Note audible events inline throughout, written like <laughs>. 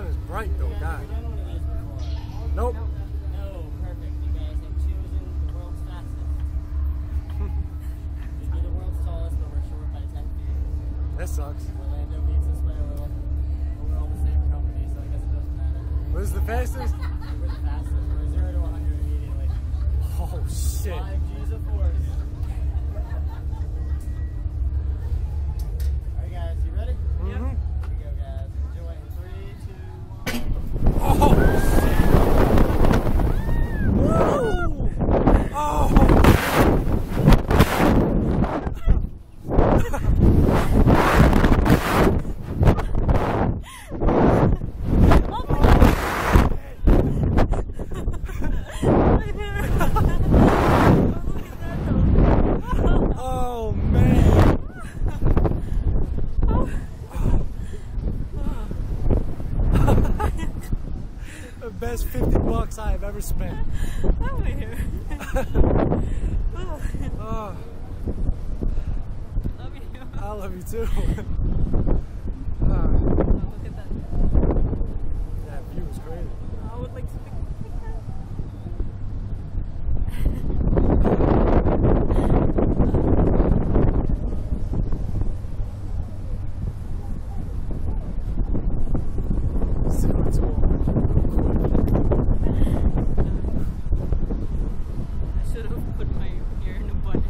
right though, God. We've done one of these before. Nope. No, perfect. You guys <laughs> have chosen the world's fastest. You'd be the world's tallest, but we're short by 10 feet. That sucks. Orlando beats us by a little. But we're all the same company, so I guess it doesn't matter. What is the fastest? We're the fastest. We're 0 to 100 immediately. Oh shit. 5 G's of force. Alright, guys, you ready? Mhm. Here we go, guys. Enjoy in 3, 2, 1. Oh shit. Woo! Oh. Oh man. the best 50 bucks I have ever spent. <laughs> Oh, <laughs> ah. I love you too. <laughs> Ah, that view is crazy. Zero to 100 should have put my ear in a bun.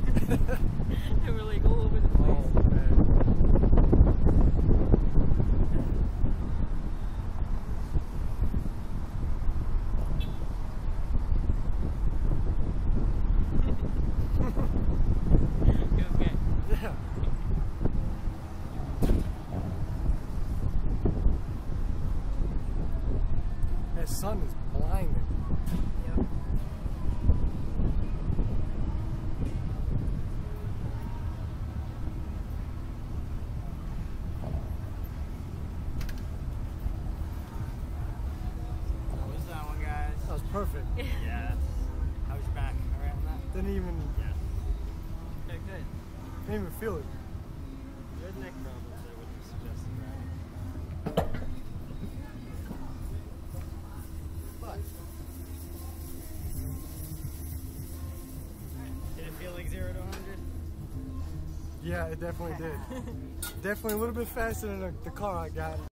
they were like all over the place. Oh man. Okay. Yeah. That sun is blinding. Yep. How was that one, guys? That was perfect. <laughs> Yes. How was your back? Alright on that? Didn't even. Okay, good. didn't even feel it. Good neck problems, Yeah, it definitely did. <laughs> definitely a little bit faster than the, the car I got.